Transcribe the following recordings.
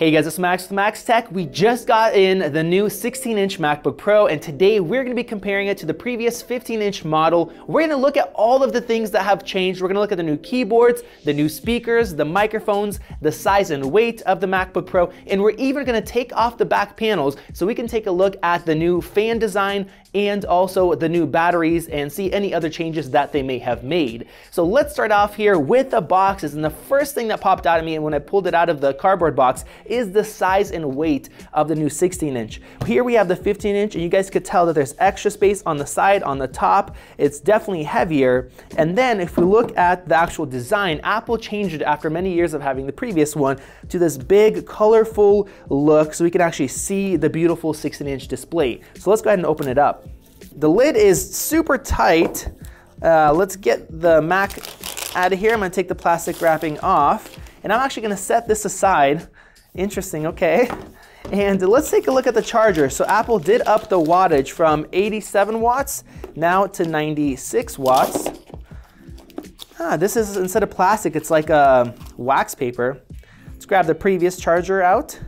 Hey guys, it's Max with Max Tech. We just got in the new 16-inch MacBook Pro, and today we're going to be comparing it to the previous 15-inch model. We're going to look at all of the things that have changed. We're going to look at the new keyboards, the new speakers, the microphones, the size and weight of the MacBook Pro, and we're even going to take off the back panels so we can take a look at the new fan design and also the new batteries and see any other changes that they may have made. So let's start off here with the boxes, and the first thing that popped out at me when I pulled it out of the cardboard box is the size and weight of the new 16 inch. Here we have the 15 inch and you guys could tell that there's extra space on the side, on the top. It's definitely heavier. And then if we look at the actual design, Apple changed it after many years of having the previous one to this big colorful look so we can actually see the beautiful 16 inch display. So let's go ahead and open it up. The lid is super tight. Uh, let's get the Mac out of here. I'm gonna take the plastic wrapping off and I'm actually gonna set this aside Interesting, okay. And let's take a look at the charger. So Apple did up the wattage from 87 watts now to 96 watts. Ah, this is, instead of plastic, it's like a wax paper. Let's grab the previous charger out.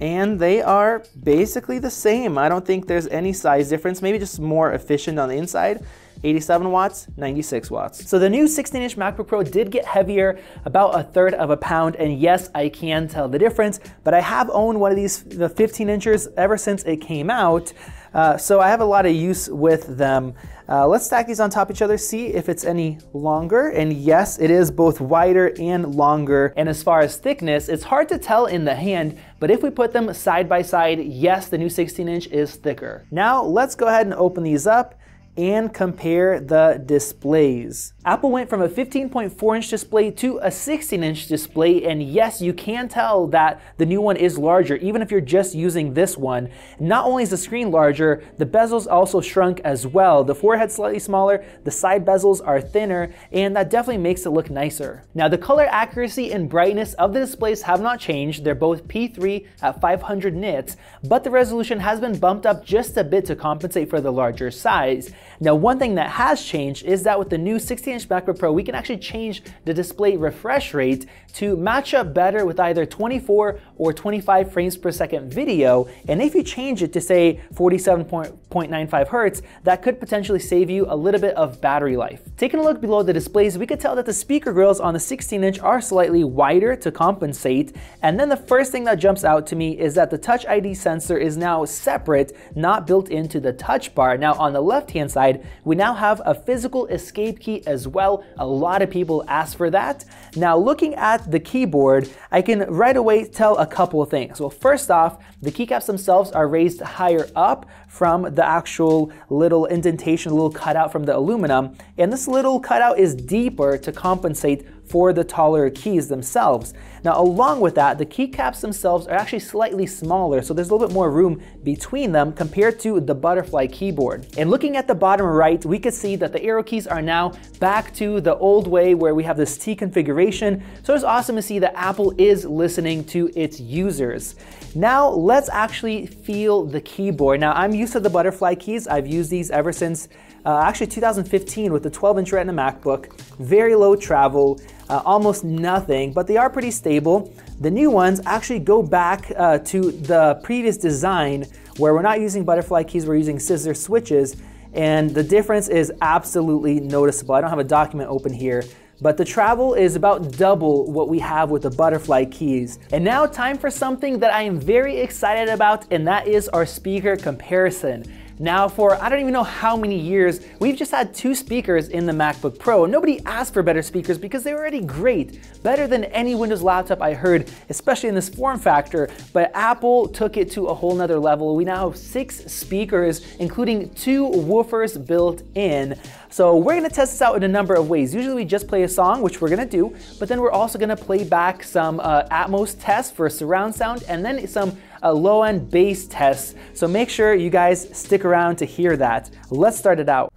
And they are basically the same. I don't think there's any size difference, maybe just more efficient on the inside. 87 watts, 96 watts. So the new 16-inch MacBook Pro did get heavier, about a third of a pound, and yes, I can tell the difference, but I have owned one of these, the 15 inches, ever since it came out, uh, so I have a lot of use with them. Uh, let's stack these on top of each other, see if it's any longer. And yes, it is both wider and longer. And as far as thickness, it's hard to tell in the hand, but if we put them side by side, yes, the new 16 inch is thicker. Now let's go ahead and open these up and compare the displays. Apple went from a 15.4 inch display to a 16 inch display and yes you can tell that the new one is larger even if you're just using this one. Not only is the screen larger, the bezels also shrunk as well. The forehead slightly smaller, the side bezels are thinner and that definitely makes it look nicer. Now the color accuracy and brightness of the displays have not changed. They're both P3 at 500 nits but the resolution has been bumped up just a bit to compensate for the larger size. Now, one thing that has changed is that with the new 16-inch MacBook Pro, we can actually change the display refresh rate to match up better with either 24 or 25 frames per second video. And if you change it to say 47.95 hertz, that could potentially save you a little bit of battery life. Taking a look below the displays, we could tell that the speaker grills on the 16 inch are slightly wider to compensate. And then the first thing that jumps out to me is that the Touch ID sensor is now separate, not built into the touch bar. Now on the left hand side, we now have a physical escape key as well. A lot of people ask for that. Now looking at the keyboard, I can right away tell a couple of things. Well, first off, the keycaps themselves are raised higher up from the actual little indentation, a little cutout from the aluminum, and this little cutout is deeper to compensate for the taller keys themselves. Now along with that, the keycaps themselves are actually slightly smaller, so there's a little bit more room between them compared to the butterfly keyboard. And looking at the bottom right, we can see that the arrow keys are now back to the old way where we have this T configuration. So it's awesome to see that Apple is listening to its users. Now let's actually feel the keyboard. Now I'm used to the butterfly keys. I've used these ever since uh, actually 2015 with the 12 inch Retina MacBook. Very low travel, uh, almost nothing, but they are pretty stable. The new ones actually go back uh, to the previous design where we're not using butterfly keys, we're using scissor switches. And the difference is absolutely noticeable. I don't have a document open here, but the travel is about double what we have with the butterfly keys. And now time for something that I am very excited about, and that is our speaker comparison. Now for I don't even know how many years, we've just had two speakers in the MacBook Pro. Nobody asked for better speakers because they were already great. Better than any Windows laptop I heard, especially in this form factor, but Apple took it to a whole nother level. We now have six speakers, including two woofers built in. So we're gonna test this out in a number of ways. Usually we just play a song, which we're gonna do, but then we're also gonna play back some uh, Atmos tests for surround sound and then some uh, low-end bass tests. So make sure you guys stick around to hear that. Let's start it out.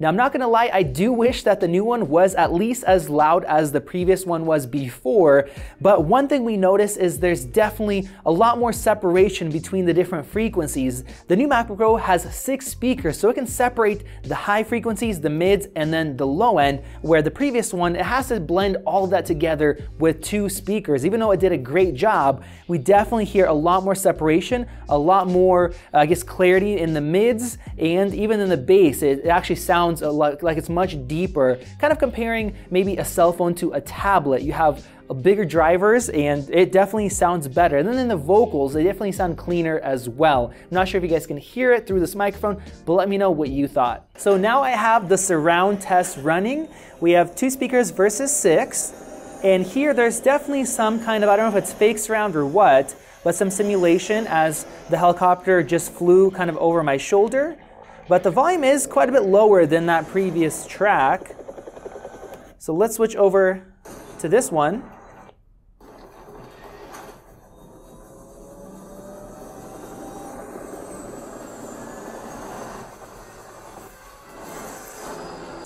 Now, I'm not gonna lie, I do wish that the new one was at least as loud as the previous one was before, but one thing we notice is there's definitely a lot more separation between the different frequencies. The new MacBook Pro has six speakers, so it can separate the high frequencies, the mids, and then the low end, where the previous one, it has to blend all that together with two speakers. Even though it did a great job, we definitely hear a lot more separation, a lot more, I guess, clarity in the mids, and even in the bass. It, actually sounds like, like it's much deeper, kind of comparing maybe a cell phone to a tablet. You have bigger drivers and it definitely sounds better. And then in the vocals, they definitely sound cleaner as well. I'm not sure if you guys can hear it through this microphone, but let me know what you thought. So now I have the surround test running. We have two speakers versus six. And here there's definitely some kind of, I don't know if it's fake surround or what, but some simulation as the helicopter just flew kind of over my shoulder. But the volume is quite a bit lower than that previous track. So let's switch over to this one.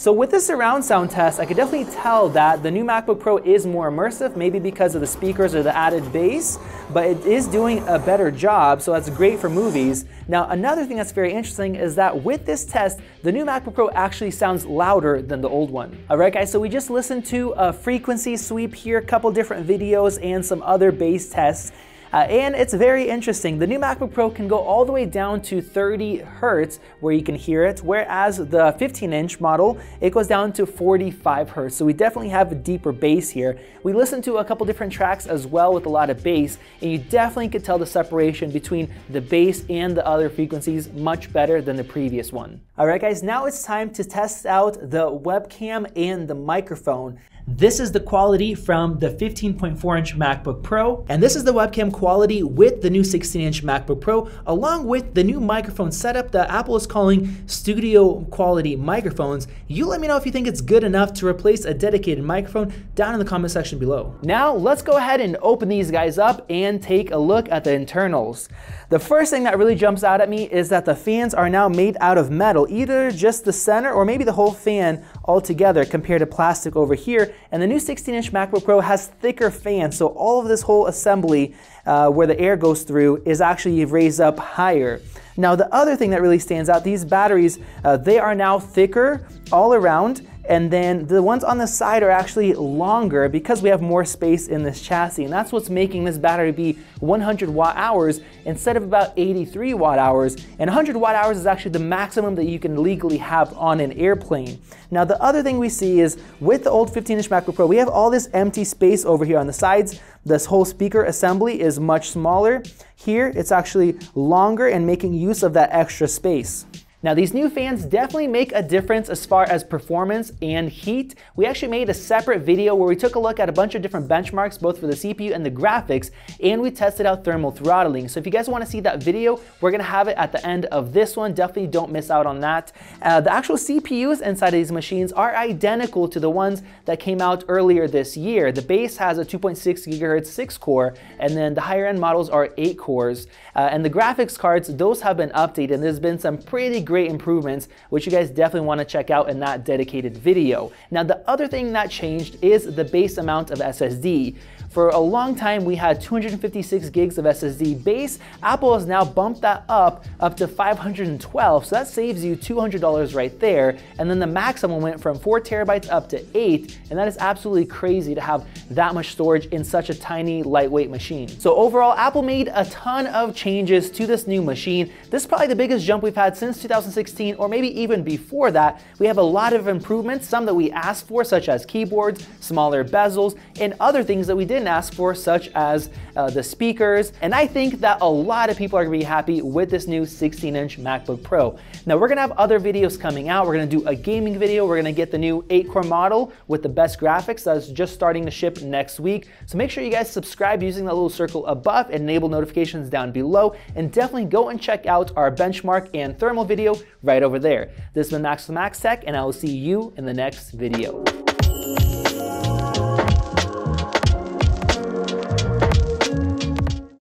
So with the surround sound test, I could definitely tell that the new MacBook Pro is more immersive, maybe because of the speakers or the added bass, but it is doing a better job, so that's great for movies. Now, another thing that's very interesting is that with this test, the new MacBook Pro actually sounds louder than the old one. All right, guys, so we just listened to a frequency sweep here, a couple different videos, and some other bass tests. Uh, and it's very interesting. The new MacBook Pro can go all the way down to 30 hertz where you can hear it, whereas the 15 inch model, it goes down to 45 hertz. So we definitely have a deeper bass here. We listened to a couple different tracks as well with a lot of bass, and you definitely could tell the separation between the bass and the other frequencies much better than the previous one. All right, guys, now it's time to test out the webcam and the microphone. This is the quality from the 15.4 inch MacBook Pro, and this is the webcam quality with the new 16 inch MacBook Pro, along with the new microphone setup that Apple is calling studio quality microphones. You let me know if you think it's good enough to replace a dedicated microphone down in the comment section below. Now let's go ahead and open these guys up and take a look at the internals. The first thing that really jumps out at me is that the fans are now made out of metal, either just the center or maybe the whole fan altogether compared to plastic over here. And the new 16-inch MacBook Pro has thicker fans, so all of this whole assembly uh, where the air goes through is actually raised up higher. Now the other thing that really stands out, these batteries, uh, they are now thicker all around and then the ones on the side are actually longer because we have more space in this chassis. And that's what's making this battery be 100 watt hours instead of about 83 watt hours. And 100 watt hours is actually the maximum that you can legally have on an airplane. Now the other thing we see is with the old 15 inch MacBook Pro, we have all this empty space over here on the sides. This whole speaker assembly is much smaller. Here, it's actually longer and making use of that extra space. Now these new fans definitely make a difference as far as performance and heat. We actually made a separate video where we took a look at a bunch of different benchmarks both for the CPU and the graphics and we tested out thermal throttling. So if you guys want to see that video, we're going to have it at the end of this one. Definitely don't miss out on that. Uh, the actual CPUs inside of these machines are identical to the ones that came out earlier this year. The base has a 2.6 gigahertz 6 core and then the higher end models are 8 cores. Uh, and the graphics cards, those have been updated and there's been some pretty great improvements, which you guys definitely want to check out in that dedicated video. Now, the other thing that changed is the base amount of SSD. For a long time, we had 256 gigs of SSD base. Apple has now bumped that up up to 512, so that saves you $200 right there. And then the maximum went from four terabytes up to eight, and that is absolutely crazy to have that much storage in such a tiny, lightweight machine. So overall, Apple made a ton of changes to this new machine. This is probably the biggest jump we've had since 2016, or maybe even before that. We have a lot of improvements, some that we asked for, such as keyboards, smaller bezels, and other things that we ask for, such as uh, the speakers. And I think that a lot of people are gonna be happy with this new 16 inch MacBook Pro. Now we're gonna have other videos coming out. We're gonna do a gaming video. We're gonna get the new eight core model with the best graphics that's just starting to ship next week. So make sure you guys subscribe using that little circle above and enable notifications down below. And definitely go and check out our benchmark and thermal video right over there. This has been Max with Max Tech and I will see you in the next video.